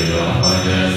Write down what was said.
Yeah.